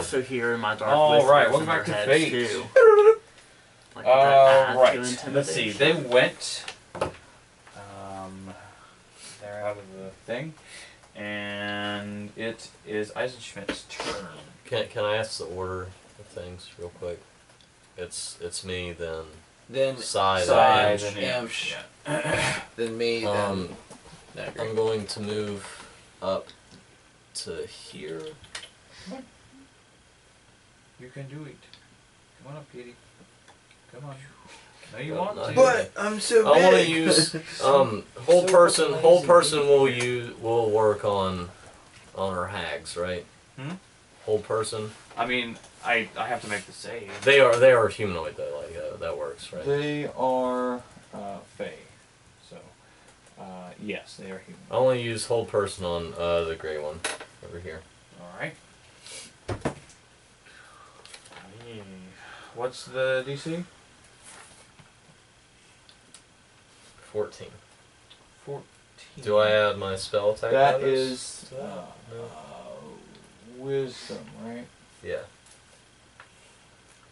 also hear in my dark All whispers welcome back to heads, Fate. Too. Like, All that add to right. Let's see. They went. Um, they're out of the thing, and it is Eisenschmidt's turn. Can can I ask the order of things real quick? It's it's me then Then side, Side edge. and Yeah. then me. Um, then I'm going to move up to here. You can do it. Come on up, Kitty. Come on. No, you No, want not to. yet. But I'm so I want to use um whole So person. fucking Hold person will use will work on on our hags, right? Hmm? Hold person. I mean, I I have to make the save. They are they are humanoid though. Like uh, that works, right? They are uh, Fey. So, uh, yes, they are human. I only use hold person on uh, the gray one over here. All right. What's the DC? Fourteen. Fourteen. Do I add my spell attack? That bonus is to that? uh, wisdom, right? Yeah.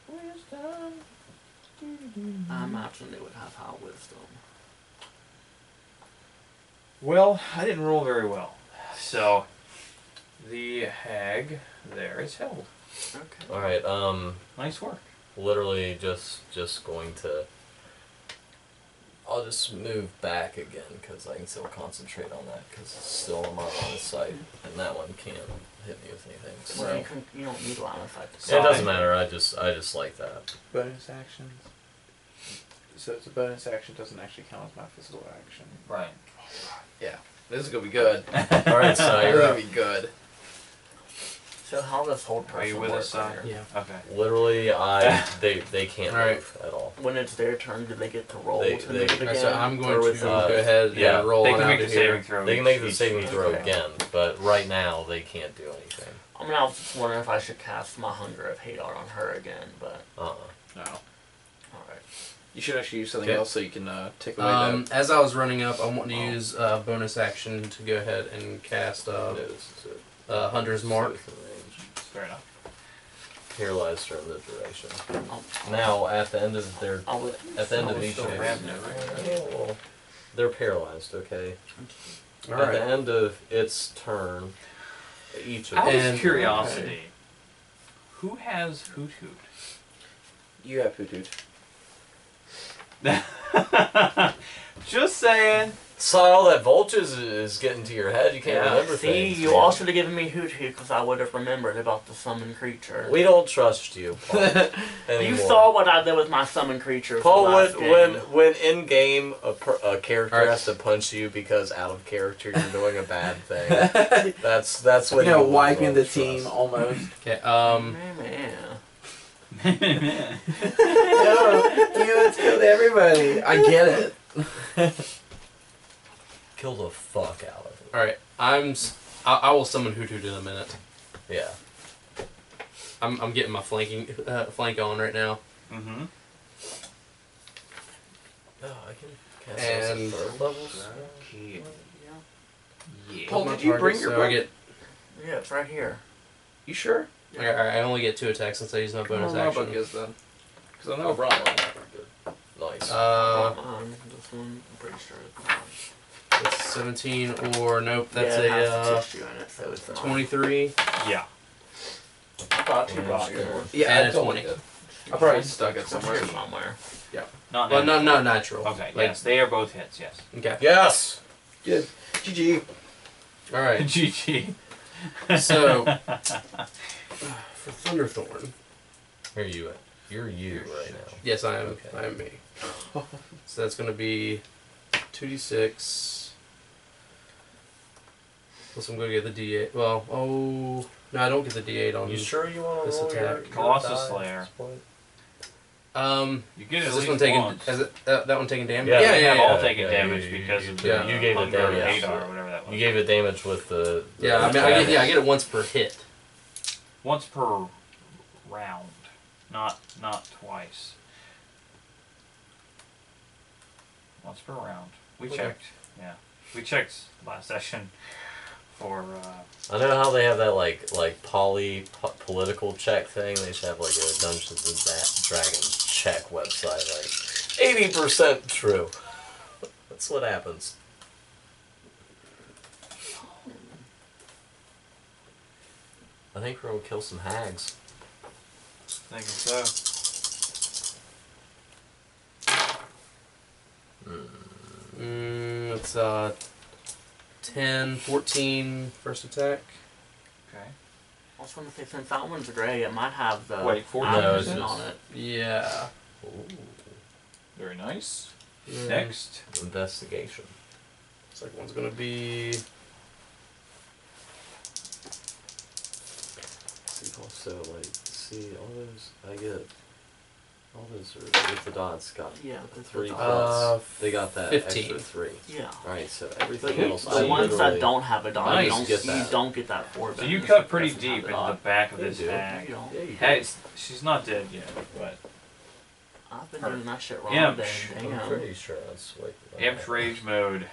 Wisdom. I imagine they would have high wisdom. Well, I didn't roll very well, so the hag there is held. Okay. All right. Um. Nice work. Literally just just going to I'll just move back again because I can still concentrate on that because it's still on my line of sight and that one can't hit me with anything so Well, you, can, you don't need a line of sight. to it doesn't matter I just I just like that Bonus actions. So it's a bonus action, doesn't actually count as my physical action. Right. Oh, yeah. This is gonna be good. all right so This you're gonna be good. So how does hold Are you person with work us, uh, here? Yeah. Okay. literally I they they can't All right. move at all When it's their turn, do they get to roll They- to they- move again? so I'm going to is it- uh, go ahead yeah, and roll they on can out make the saving throw. they can make the saving throw okay. again but right now they can't do anything I mean, I was just wondering if I should cast my Hunger of Hadar on her again, but Uh. -uh. No. alright. You should actually use something Okay. else so you can uh, take away Um, that. as I was running up, I want to Oh. use uh, bonus action to go ahead and cast uh, uh, Hunter's Mark. Fair enough. paralyzed during the duration I'll, now at the end of their At the end of I'll each still phase. grab it. Well, they're paralyzed, okay? All At the right. end of its turn, each of Out them. And- of curiosity, who has Hoot Hoot? You have Hoot Hoot. Just saying. Saw all that Vultures is getting to your head. You can't Yeah, remember see, things. you man. all should have given me Hoot Hoot because I would have remembered about the summon creature. We don't trust you, Paul. anymore. you saw what I did with my summon creature. Paul, from when last when game. when in game a, per, a character Alright. has to punch you because out of character you're doing a bad thing. That's that's when you know, wiping the trust. team almost. Okay. Um. Man, man. no, you killed everybody. I get it. Kill the fuck out of it. All right. I'm. s- I, I will summon Hoot Hoot in a minute. Yeah. I'm. I'm getting my flanking uh, flank on right now. mm-hmm. No, I can cast those at And- third levels. Yeah. Paul, did you bring your so I book? get. Yeah, it's right here. You sure? I, I only get two attacks since I use my bonus know what my book action. is then. Because I know I brought one. Nice. Uh, Not mine. This one, I'm pretty sure it's mine. it's 17 or nope. That's yeah, it has a uh, tissue in it, so it's 23. Yeah. I thought you Yeah, brought sure. yours. Yeah, And I a totally 20. did. I probably stuck it It's somewhere. here somewhere. Not Well, natural. no, not natural. Okay. Like, yes, they are both hits. Yes. Okay. yes. Good. GG. All right. GG. So for Thunderthorn, Here you. You're you right now. yes, I am. Okay. I am me. So that's going to be 2d6. Plus, I'm going to get the d8. Well, oh no, I don't get the d8 on. You sure you want This attack. your Colossus die Slayer. Um, You get it is at this one taking? once. Is it uh, that one taking damage? Yeah, Yeah, they yeah, have yeah. all taken yeah, damage you- you- because you- of yeah. you gave it damage. Hadar or whatever that was. You gave it damage with the. the Yeah, I mean, I get, yeah, I get it once per hit. once per round, not not twice. Once per round. We Okay. checked. Yeah, we checked last session. For uh, I know how they have that like like poly po- political check thing. They should have like a Dungeons and da- Dragons check website, like eighty percent true. That's what happens. I think we're gonna kill some hags. I think so. Mm, it's uh, 10, 14 first attack. Okay. I was gonna say since that one's gray, it might have the Wait, 14 items is- on it. Yeah. Ooh, Very nice. Mm, Next. investigation. Second one's gonna be. See, also like see all those I get. All those are with the dots got Yeah, with the three dots. plus. Uh, they got that 15. extra three. Yeah. Alright, so But everything the else. I ones that literally- don't have a dot, Nice, you, don't, get you that. don't get that four. So you bonus cut if it pretty doesn't deep have into a the back of you this do. You don't. Yeah, you Hey, it's, she's not dead yet, but I've been Her- doing that shit wrong. Imp. Then, I'm damn. pretty sure that's what. Imps rage mode.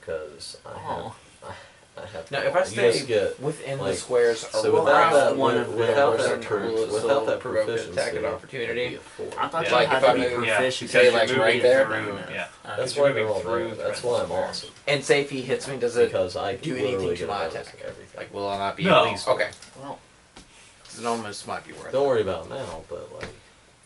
Because I have. Oh. I have. Now, if I stay get within like- the squares so around without that one with- of without them, that will per, without that provoke proficiency, attack of it'd opportunity? be a four. I thought Yeah. that Like, had if to I be move- Yeah, proficient. say, like, you're right there? through- Yeah. Uh, That's why moving they're all through. That's why I'm awesome. And say if he hits me, does it Because I do anything to my attack? of Everything. like will I not be No. at least okay? Well, 'Cause it almost might be worth Don't worry about now, but like.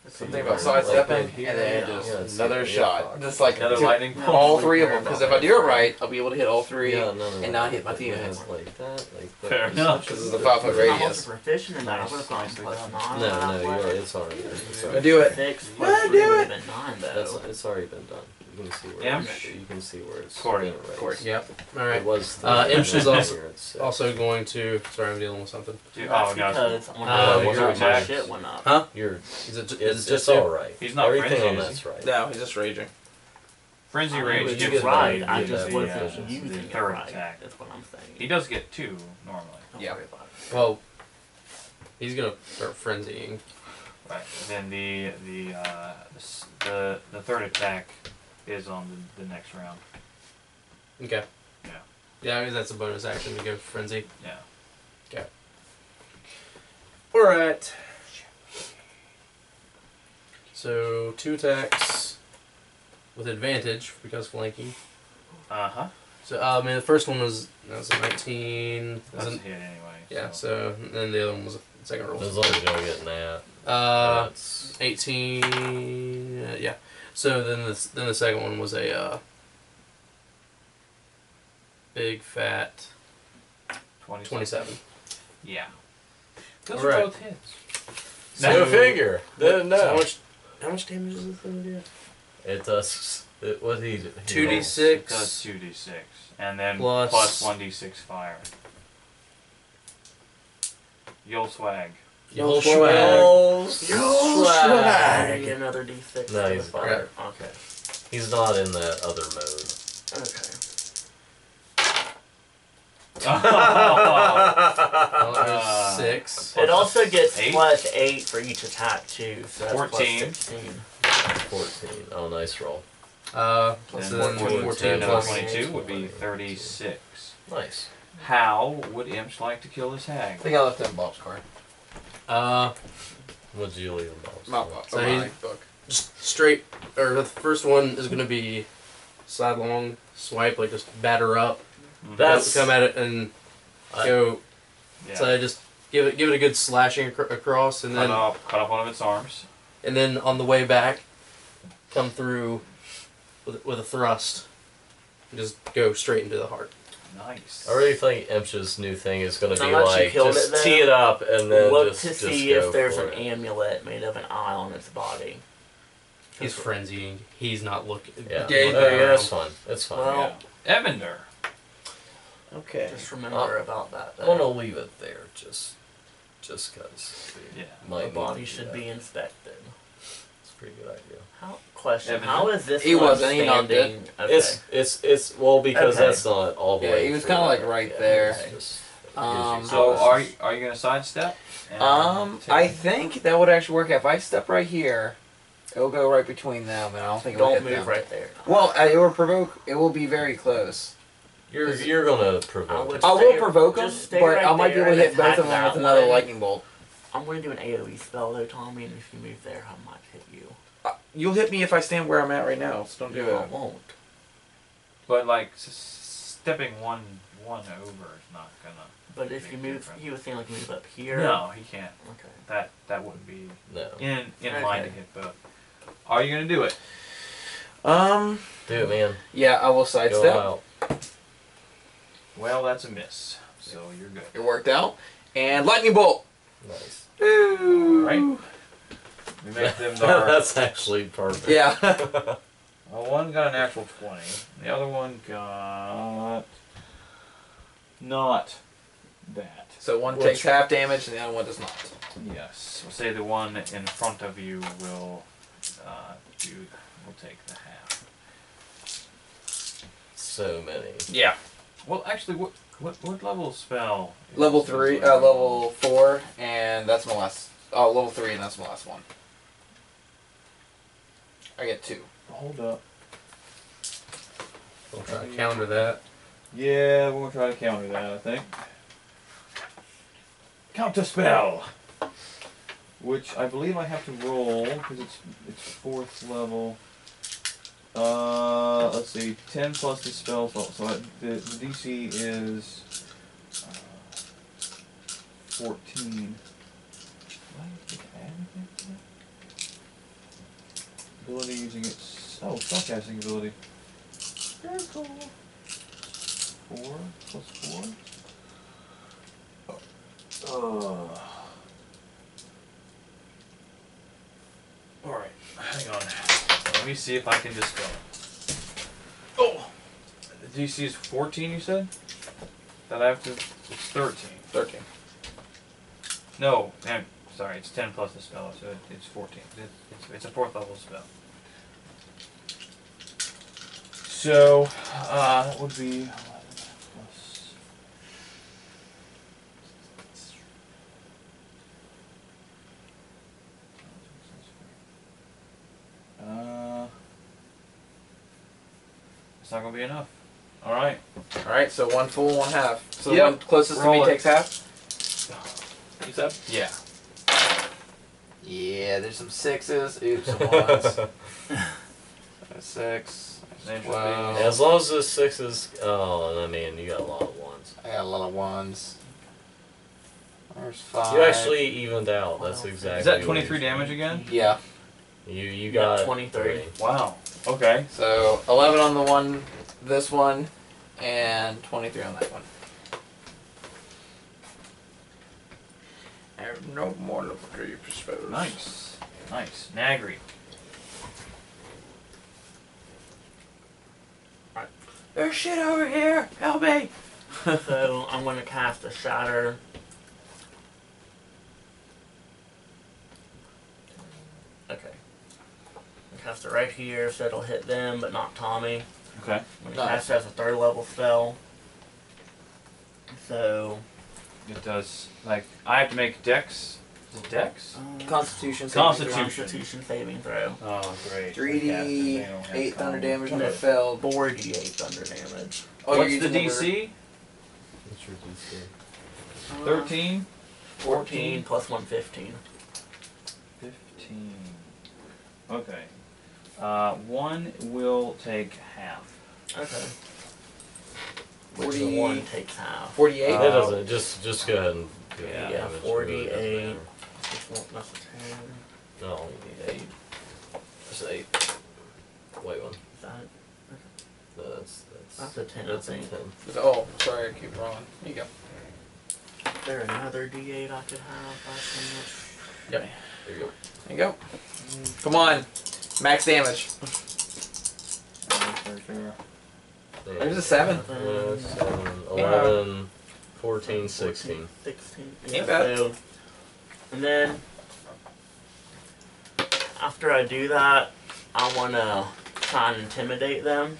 Something about sidestepping here, and then yeah. just Yeah, another shot, yeah. just like Another two- lightning Yeah. bolt. all three of them. Because if I do it right, I'll be able to hit all three. Yeah, no, no, and not hit my but team yeah, hits. Like that, like that. Fair enough. Because it's a five foot radius. wasn't proficient in that. I Nice. would have gone Nicely plus done. nine. No, no, you're, one. it's already. It's I already, do it. Six I do it. have been nine that's, though. it's already been done. You can see where Yeah. it's, you can see where it's Corey. been erased. Corey. Yep. All It right. was. Uh, three, Imps is also- here it's six. Also going to. Sorry, I'm dealing with something. Dude, That's oh no, because when Uh, I your my attack. shit went up. Huh? You're. Is it? Is It's it just just you? all right. He's not Everything frenzy, on is that's right. No, he's just raging. frenzy I rage it was gives get right. that- I you just wasn't efficiency. using The it third right. attack. That's what I'm saying. He does get two normally. Don't Yeah. worry about it. Well, he's gonna start frenzying. Right. Then the the uh, s- the, the third attack is on the, the next round. Okay. Yeah. Yeah, I mean, that's a bonus action to go frenzy. Yeah. Okay. All right. So two attacks with advantage because flanking. Uh huh. So uh, I mean, the first one was that was a 19. That's was a hit anyway. yeah. So. So and then the other one was a second roll. As long as you don't get that. Uh, that's 18. Uh, yeah. So then the then the second one was a uh, big fat 20 27. Yeah. Those Alright. are both hits. No figure. Didn't So how much how much damage does this thing do? It does. It, what he, he Two D rolls. It does six. two d six, and then Plus- plus one d six fire. You'll swag. You whole swag. swag. Yo, Maybe another D6 No, to the he's- fire. Okay. He's not in that other mode. Okay. Well, that Uh, six. It also gets Eight? plus eight for each attack too, so that's 14. plus sixteen. 14. Oh, nice roll. Uh, Then so then 14, 14 10, plus. 22 would be 36. Nice. How would imps like to kill this hag? I think I left that in Bob's card. Uh, What'd you leave him off? My book. So my book. just straight. Or the first one is gonna be sidelong swipe, like just batter up, That's- come at it and I- go. Yeah. So I just give it give it a good slashing acro- across, and cut then off, cut off one of its arms. and then on the way back, come through with with a thrust, and just go straight into the heart. Nice. I really think Imsh's new thing is going to be Unless you like just it, though, tee it up and then Look just, to just see go if there's an it. amulet made of an eye on its body. He's frenzying. He's not looking. Yeah, Yeah, Oh, yeah, that's fine. That's fine. Well, Yeah. Evendur. Okay. Just remember about that. I'm gonna leave it there, just, just cause. Yeah. Might The need body should that. be inspected. It's a pretty good idea. How question? Evan? How is this He wasn't, he knocked standing? Okay. It's it's it's well because Okay. that's not all the Yeah, way. he was kinda like right Yeah, there. just- it gives you Um, So are you, are you gonna sidestep? Um, take- I think that would actually work. If I step right here, it'll go right between them, and I don't think it'll Don't hit move them. right there. Well, uh, it will provoke. It will be very close. You're you're gonna provoke. would it. I will provoke him, just stay but right I might be able to hit both of them with another lightning bolt. I'm going to do an AoE spell though, Tommy, and if you move there, I might hit you. Uh, you'll hit me if I stand where I'm at right now, so don't do No, I won't. But like s- stepping one one over is not gonna. But if you move, difference. he was saying like move up here. No, he can't. Okay. That that wouldn't be No, in in line to hit both. Are you gonna do it? Um, do it, man. yeah, I will Go sidestep. out. Well, that's a miss. So you're good. It worked out. And lightning bolt. Nice. Ooh. Alright. We make them our. That's actually perfect. Yeah. Well, one got a natural 20. The other one got. Not that. so one Which- takes half damage and the other one does not. Yes. We'll say the one in front of you will uh, do. will take the half. So many. Yeah. Well, actually, what what, what level spell? Level three, lightning uh, level four, and that's my last. Oh, level three, and that's my last one. I get two. Hold up. We'll try to counter that. Yeah, we're gonna try to counter that. I think. Counter spell. Which I believe I have to roll because it's it's fourth level. Uh, let's see, ten plus the spell level. So the, the DC is uh, fourteen. Do I have add anything to that? Ability using its oh spellcasting ability. Very cool. Four plus four. Oh. All right, hang on. Let me see if I can just go. Oh, the DC is fourteen. You said that I have to. It's thirteen. Thirteen. No, I'm sorry. It's ten plus the spell, so it, it's fourteen. It, it's, it's a fourth level spell. So uh, that would be eleven plus. Uh, it's not gonna be enough. All right. All right, so one full, one half. So the one closest to me it. takes half. You said? Yeah. Yeah, there's some sixes. Oops, some ones. Six. Name should Wow. As long as the sixes. Oh, I mean, you got a lot of ones. I got a lot of ones. There's five. You actually evened out. That's exactly. Is that 23 damage again? Yeah. You you You got got 23. three. Wow. Okay. So eleven on the one, this one, and twenty-three on that one. I have no more level three spells. Nice. Nice. Nagrie. There's shit over here. Help me. so I'm going to cast a shatter. Okay. I cast it right here, so it'll hit them, but not Tommy. Okay. I'm going to Nice. it as a third level spell. So. It does, like, I have to make dex. Is it dex? Constitution. Constitution. Constitution saving throw. Oh, great. Three D eight thunder damage on the No. failed. 4d8 thunder damage. Oh, What's the using DC? What's your DC? 13? 14 plus 115. 15. Okay. Uh, one will take half. Okay. Which 40 one takes half? Forty-eight. Uh, It doesn't. Just just go ahead and. go ahead and Yeah, damage. It 48. really doesn't Which one? That's a 10. matter. No, eight. Just eight. Wait one. Is that? No, that's that's. That's a 10, I That's a think. ten. Oh, sorry, I keep wrong. Here you go. Is there another d8 I could have? by chance? There you go. There you go. Come on, max damage. Fair, fair. There's a seven. Uh, seven, 11, 14, 16. 16. Ain't bad. so, and then after I do that, I want to try and intimidate them.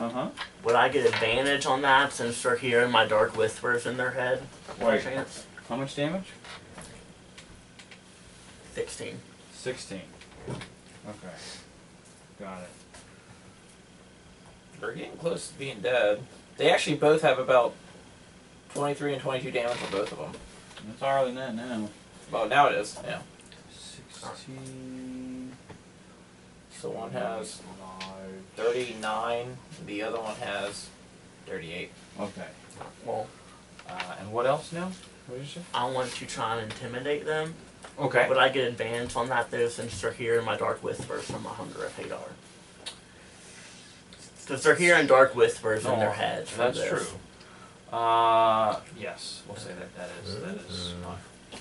Uh huh. Would I get advantage on that since they're hearing my dark whispers in their head? by Wait. chance? How much damage? 16. 16. Okay. Got it. they're getting close to being dead. They actually both have about 23 and 22 damage on both of them. It's higher than that now. Well, now it is. Yeah. Sixteen. So one has 39. The other one has 38. Okay. Well, Uh, and what else now? What did you say? I want to try and intimidate them. Okay. Would I get advantage on that though, since they're here in my Dark Whispers from my Hunger of Hadar? Because they're here in Dark Whispers in their Oh, heads. from That's this. true. Uh, yes, we'll say that that is that is. Mm.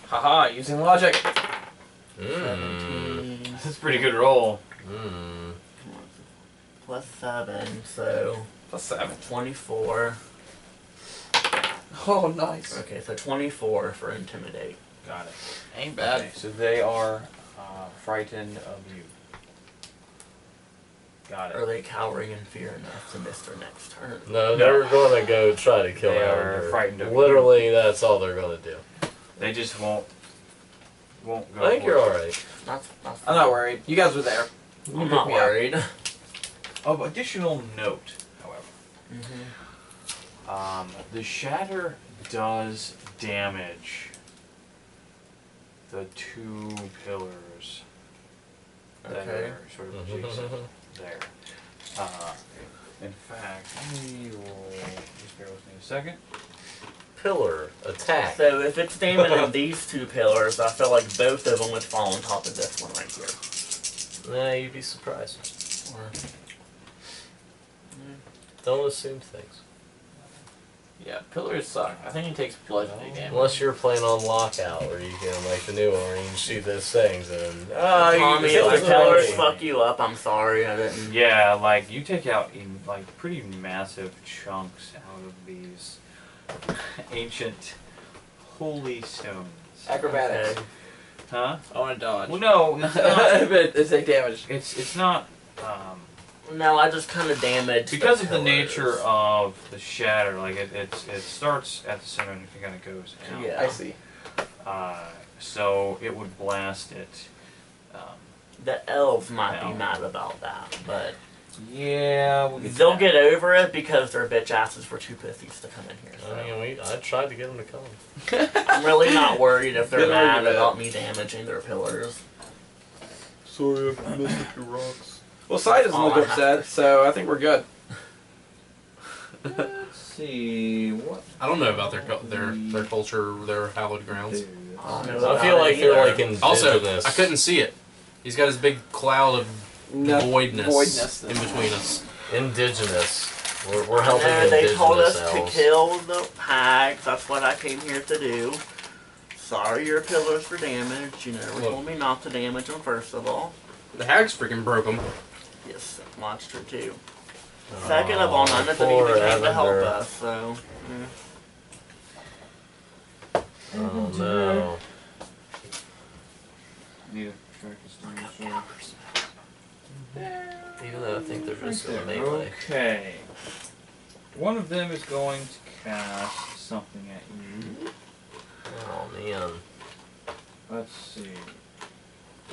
Haha, using logic. 17 That's a pretty good roll. Mmm. plus 7, so Plus 7. 24. Oh, nice. Okay, so 24 for Intimidate. Got it. Ain't bad. Okay, so they are uh, frightened of you. Got it. Are they cowering in fear enough to miss their next turn? No, they're gonna go try to kill They Alan are Burr. frightened of Literally, that's all they're gonna do. They just won't won't go. I think for you're it. alright. Not, not, I'm not worried. You guys were there. You I'm not pick worried. Of additional note, however, hmm um, the shatter does damage the two pillars that Okay. are sort of adjacent there. Uh, in fact, let me roll. Just bear with me a second. Pillar attack. So if it's standing damaging these two pillars, I feel like both of them would fall on top of this one right here. Nah, you'd be surprised. Or, Don't assume things. Yeah, pillars suck. I think he takes bludgeoning damage. Unless you're playing on lockout, where you can like the new one, where you can shoot those things and ah, Tommy, you if can the kill pillars me. fuck you up, I'm sorry. I didn't. Yeah, like you take out in like pretty massive chunks out of these ancient holy stones. Acrobatics. Okay. Huh? I want to dodge. Well, no, it's not. but they take damage. It's it's not. Um, No, I just kind of damaged because the of the nature of the shatter, like it, it's it starts at the center and it kind of goes out. Yeah. I see. Uh, so it would blast it. Um, The elves might No. be mad about that, but yeah, we'll get they'll that. get over it because their bitch asses were too pussies to come in here. So. I mean, we, I tried to get them to come. I'm really not worried if they're mad about me damaging their pillars. Sorry, I messed up your rocks. Well, Sai doesn't look I upset, so I think we're good. Let's see what. I don't know about their cul- their their culture, their hallowed grounds. I don't know I about feel it like they're either. like indigenous. Also, I couldn't see it. He's got his big cloud of No, voidness, voidness. in between us. indigenous. We're, we're helping No, they told us elves. to kill the hags. That's what I came here to do. Sorry, your pillars for damage. You never Look. told me not to damage them. First of all, The hags freaking broke him. Yes, monster too. Second of all, none of them poor even came to help us. So, yeah. Oh mm-hmm. no. Need a track of stone, so- Even though I think they're just Right gonna there. melee. Okay. One of them is going to cast something at you. Oh man. Let's see.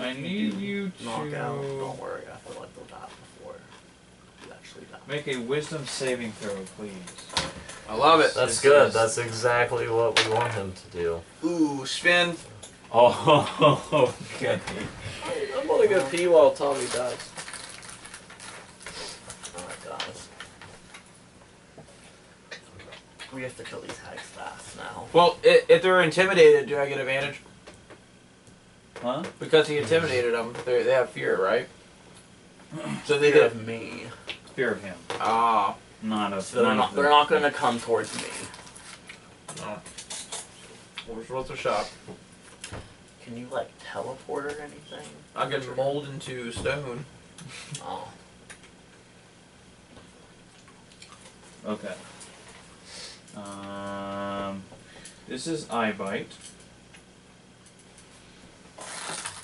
I need you to knock out. Don't worry, I feel like they'll die before you actually die. make a wisdom saving throw, please. I love it. That's This good. is- That's exactly what we want him to do. Ooh, spin. Oh, okay. I'm gonna go pee while Tommy dies. Oh Alright, guys. We have to kill these hags fast now. Well, if they're intimidated, do I get advantage? Huh? Because he intimidated them, they they have fear, right? So they Fear did. of me. Fear of him. Ah. Not of. So they're not not, they're the- not going to come towards me. No. Where's what's a shot? Can you, like, teleport or anything? I can mold into stone. Oh. Okay. Um, this is Eyebite. Let's see. um, Okay,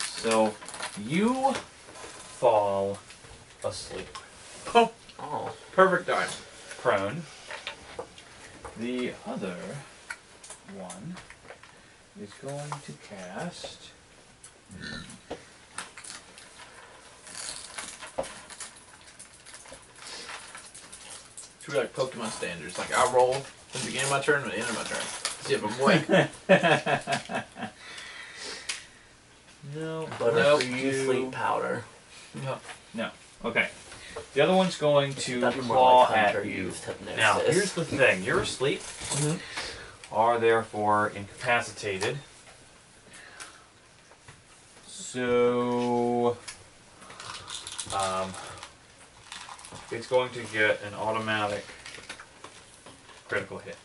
so you fall asleep, oh. oh. Perfect time. prone. The other one is going to cast. through like Pokemon standards. Like I'll roll from the beginning of my turn to the end of my turn. See if I'm awake. No. Butter Nope. for you, sleep powder. no. No. Okay. The other one's going to That'd claw like at you. Now, here's the thing: you're asleep, Mhm. are therefore incapacitated. So, um, it's going to get an automatic critical hit.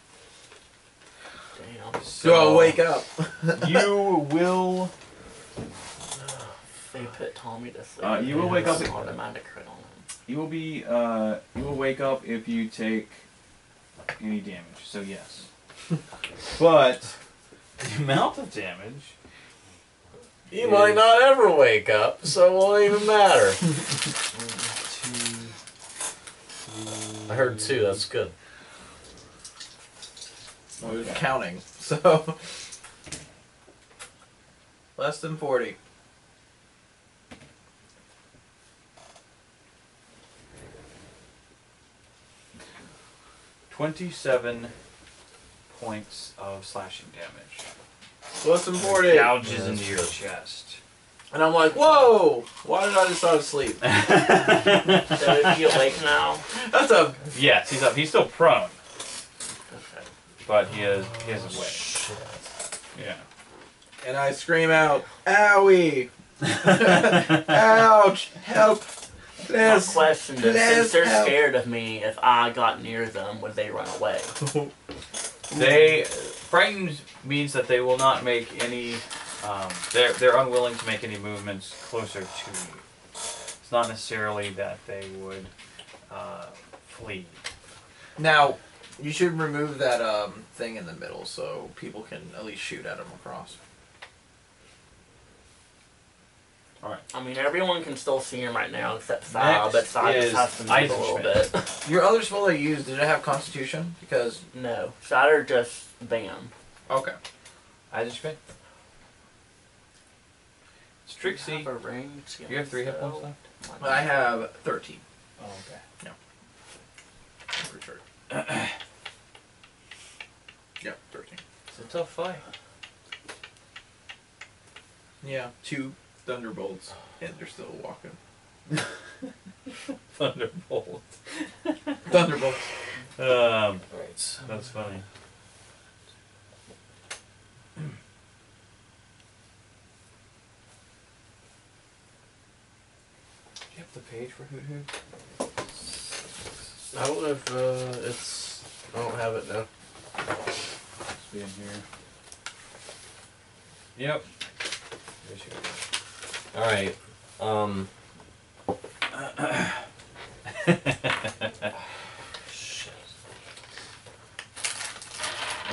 Damn. So I'll wake up. you will. They put Tommy to sleep. Uh, you will wake up- Automatic crit on him. You will be. Uh, you will wake up if you take any damage. So yes, but the amount of damage. You might not ever wake up, so it won't even matter. I heard two. That's good. I was counting. So less than forty. Twenty-seven points of slashing damage. Less than forty. Gouges Yeah, into your chest. And I'm like, whoa! Why did I just start to sleep? So is he awake now? That's a yes, he's up. He's still prone, Okay. but he is he is awake. Shit. Yeah. and I scream out, owie! Ouch! Help! Now Please! question this: please since they're help. scared of me, if I got near them, would they run away? They frightened means that they will not make any. Um, they're they're unwilling to make any movements closer to you. It's not necessarily that they would uh, flee. Now, you should remove that um, thing in the middle so people can at least shoot at them across. I mean, everyone can still see him right now except Sal, Next but Sal is just has to move a little Eisenschmidt. bit. Your other spell I used, did it have Constitution? Because no, Shatter just bam. okay, I just spent. It's Trixie. Have a range You have three hit points spell? left. I have thirteen. Oh, okay. I'm pretty sure. Yep, thirteen. It's a tough fight. Yeah, two thunderbolts, and they're still walking. Thunderbolt. Thunderbolts. Um, Alright, so that's funny. Do you have the page for Hoot Hoot? I don't know if uh, it's. I don't have it now. It's be in here. Yep. Alright. Um. Shit.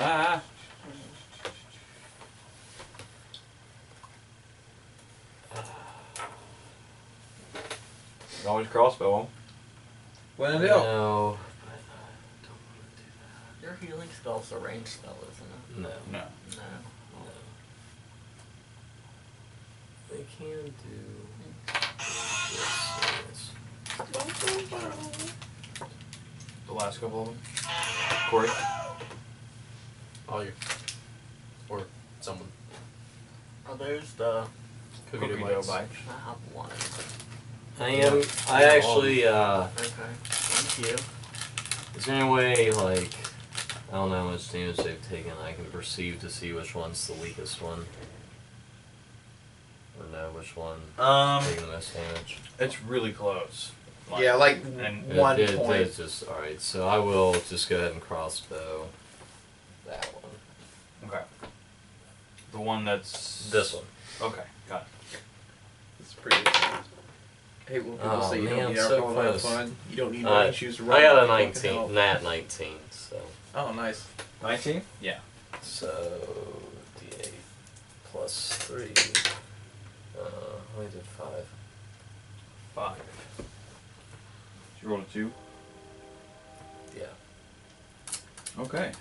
Ah. Always crossbow 'em. When in No. doubt. but don't want to do Your healing spell's a range spell, isn't it? No. No. No. They can do this. The last couple of them. Corey. All you. Or someone. Oh, there's the. Cookie, Cookie dough dough bites. bites. I have one. I am. I actually. uh... Okay. Thank you. Is there any way, like, I don't know how much damage they've taken, I can perceive to see which one's the weakest one? Or know which one Um, taking the most damage? it's really close. Yeah, like And one it- point. It's just, alright, so I will just go ahead and crossbow that one. Okay. The one that's This one. Okay, got it. It's pretty. I hate when people Oh, say you man, don't need so alcohol to have close. fun. You don't need Uh, running shoes to run. I got a Fucking 19, hell. nat 19, so. Oh, nice. Nineteen. Yeah. So, d8 plus 3. Uh, I only did 5. Five. You rolled a two. Yeah. Okay.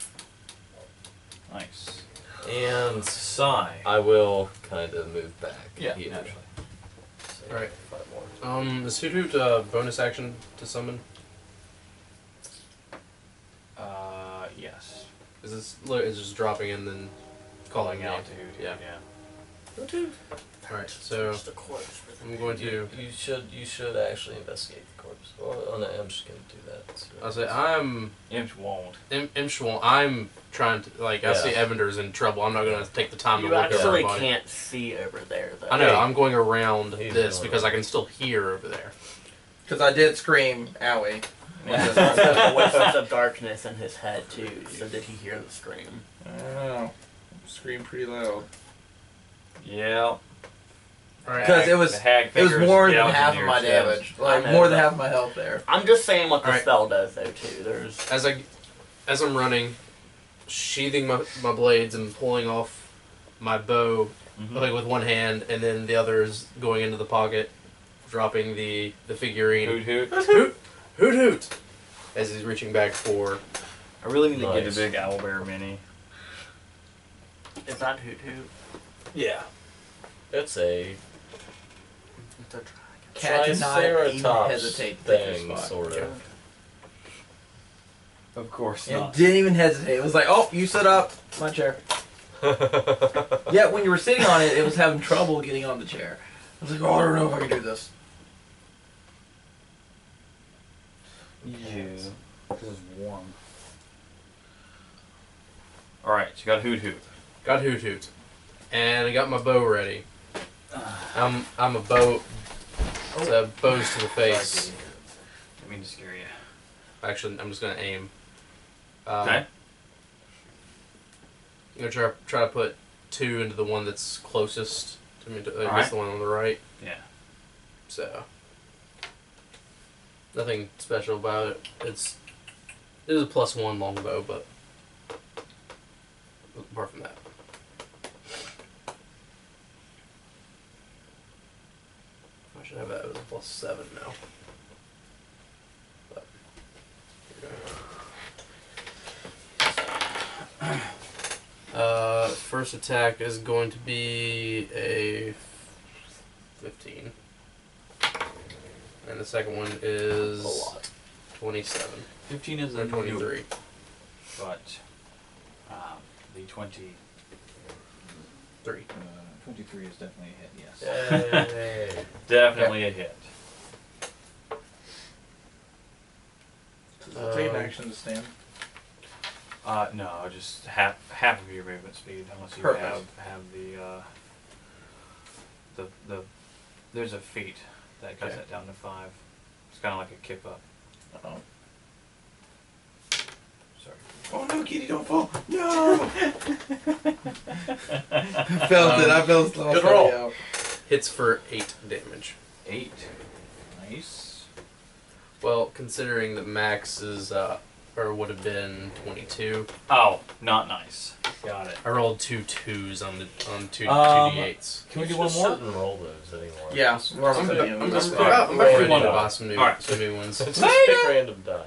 Nice. And Sigh. I will kind of move back. Yeah, here. naturally. Say Alright. Five more. Um, is Hoot Hoot uh, bonus action to summon? Uh, yes. Is this li- it's just dropping and then calling Calling out out? to who? Yeah. Yeah. All right. So Just a corpse. I'm going to. You, you should you should actually investigate the corpse. Well, oh, no, I'm just gonna do that. So- I'll say I'm Imp won't. Im- Imshwal. I'm trying to like. I Yeah. see Evendur's in trouble. I'm not gonna take the time You to look over actually everybody. can't see over there, though. I know. I'm going around He's this going because I can still hear over there. Because I did scream, owie. There's also voices of darkness in his head too. So did he hear the scream? I don't know. Scream pretty loud. Yeah. Because it was it was more than half of my chest. damage. Like know more than half of my health there. I'm just saying what the Alright. spell does though too. There's as I as I'm running, sheathing my, my blades and pulling off my bow Mhm. like with one hand, and then the other is going into the pocket, dropping the the figurine. Hoot hoot. hoot hoot hoot, as he's reaching back for. I really need to get a Nice. big owlbear mini. is that hoot hoot? Yeah. It's a It's a dragon. Cat did not even triceratops hesitate to take your thing, spot. sort of. Of course It not. didn't even hesitate. It was like, oh, you sit up, my chair. Yet when you were sitting on it, it was having trouble getting on the chair. I was like, oh, I don't know if I can do this. Yeah. This is warm. Alright, so you got hoot hoot. Got hoot hoot, and I got my bow ready. I'm I'm a bow. So bows to the face. Didn't mean to scare you. Actually, I'm just gonna aim. Um, Okay. I'm gonna try try to put two into the one that's closest to me. To, I guess Alright. the one on the right. Yeah. So nothing special about it. It's it is a plus one longbow, but apart from that, I should have that as a plus seven now. But, Uh, first attack is going to be a fifteen. And the second one is A lot. 27 15 is or a 23. But um, the 23. Uh, 23 is definitely a hit, yes. Yay. Definitely a hit. Does it take an Um, action to stand? Uh, no, just half half of your movement speed, unless you Perfect. have have the uh, the the. There's a feat that cuts Okay. it down to five. It's kind of like a kip up. Oh. Sorry. Oh no, Kitty, don't fall! No! I felt it. I felt it. Good roll. Out. Hits for 8 damage. Eight. Nice. Well, considering that max is, uh, or would have been 22, Oh, not nice. Got it. I rolled two twos on the on two, Um, 2d8s. Can we do one more? shouldn't roll those anymore. Yeah, we're I'm, almost at the end of I'm, this. I'm, Alright, I'm roll ready one to die. buy some new, Alright. some new ones. Just pick random die.